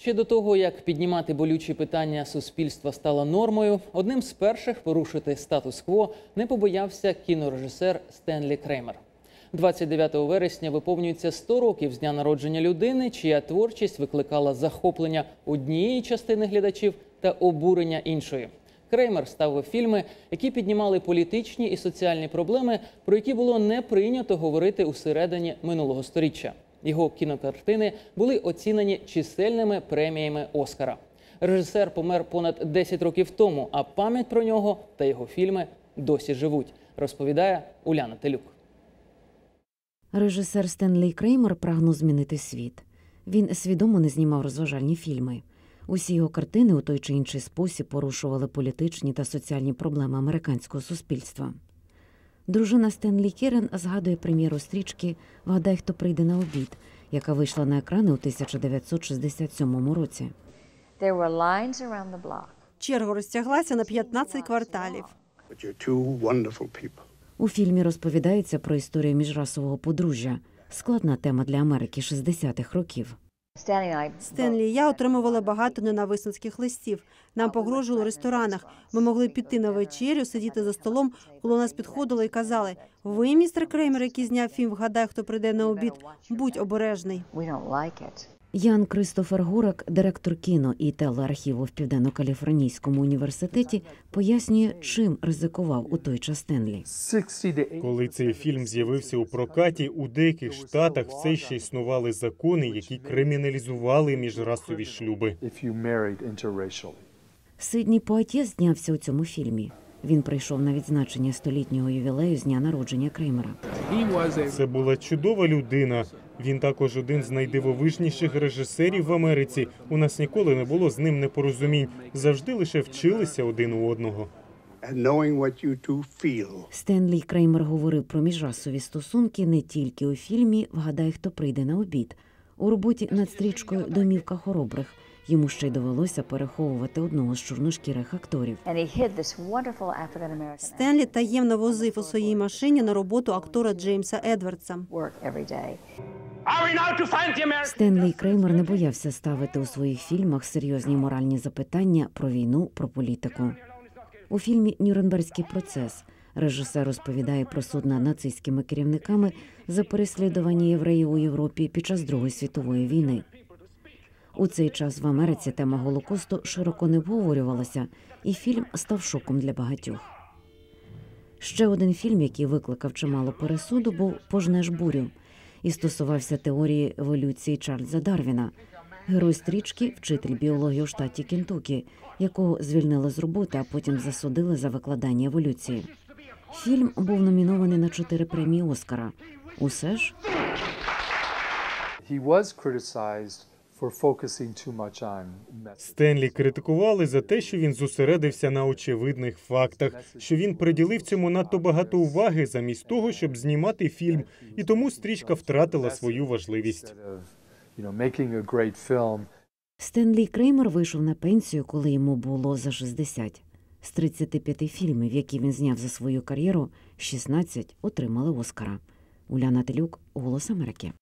Ще до того, як піднімати болючі питання суспільства стало нормою, одним з перших порушити статус-кво не побоявся кінорежисер Стенлі Кремер. 29 вересня виповнюється 100 років з дня народження людини, чия творчість викликала захоплення однієї частини глядачів та обурення іншої. Креймер ставив фільми, які піднімали політичні і соціальні проблеми, про які було не прийнято говорити у середині минулого сторіччя. Його кінокартини були оцінені чисельними преміями Оскара. Режисер помер понад 10 років тому, а пам'ять про нього та його фільми досі живуть, розповідає Уляна Телюк. Режисер Стенлей Креймер прагнув змінити світ. Він свідомо не знімав розважальні фільми. Усі його картини у той чи інший спосіб порушували політичні та соціальні проблеми американського суспільства. Дружина Стенлі Кірен згадує прем'єру стрічки Вгадай, хто прийде на обід, яка вийшла на екрани у 1967 році. Черга розтяглася на 15 кварталів. У фільмі розповідається про історію міжрасового подружжя, складна тема для Америки 60-х років. Стенлі я отримували багато ненависницьких листів. Нам погрожували в ресторанах. Ми могли піти на вечерю, сидіти за столом, коли нас підходили і казали: Ви, містер Креймер, який зняв фільм Вгадай, хто прийде на обід, будь обережний. Ян Кристофер Гурак, директор кіно і телеархіву в Південно-Каліфорнійському університеті, пояснює, чим ризикував у той час Стенлі. Коли цей фільм з'явився у прокаті, у деяких штатах все ще існували закони, які криміналізували міжрасові шлюби. Сидні Пуатє знявся у цьому фільмі. Він прийшов на відзначення столітнього ювілею з дня народження Креймера. Це була чудова людина. Він також один з найдивовижніших режисерів в Америці. У нас ніколи не було з ним непорозумінь. Завжди лише вчилися один у одного. Стенлі Креймер говорив про міжрасові стосунки не тільки у фільмі Вгадай, хто прийде на обід. У роботі над стрічкою Домівка хоробрих йому ще й довелося переховувати одного з чорношкірих акторів. Стенлі таємно возив у своїй машині на роботу актора Джеймса Едвардса. Стенлі Креймер не боявся ставити у своїх фільмах серйозні моральні запитання про війну, про політику. У фільмі Нюрнберзький процес режисер розповідає про суд над нацистськими керівниками за переслідування євреїв у Європі під час Другої світової війни. У цей час в Америці тема Голокосту широко не обговорювалася, і фільм став шоком для багатьох. Ще один фільм, який викликав чимало пересуду, був Пожнеш бурю і стосувався теорії еволюції Чарльза Дарвіна. Герой стрічки вчитель біології у штаті Кентукі, якого звільнили з роботи, а потім засудили за викладання еволюції. Фільм був номінований на чотири премії Оскара. Усе ж Стенлі критикували за те, що він зосередився на очевидних фактах, що він приділив цьому надто багато уваги замість того, щоб знімати фільм, і тому стрічка втратила свою важливість. Стенлі Креймер вийшов на пенсію, коли йому було за 60. З 35 фільмів, які він зняв за свою кар'єру, 16 отримали Оскара. Уляна Телюк, Голос Америки.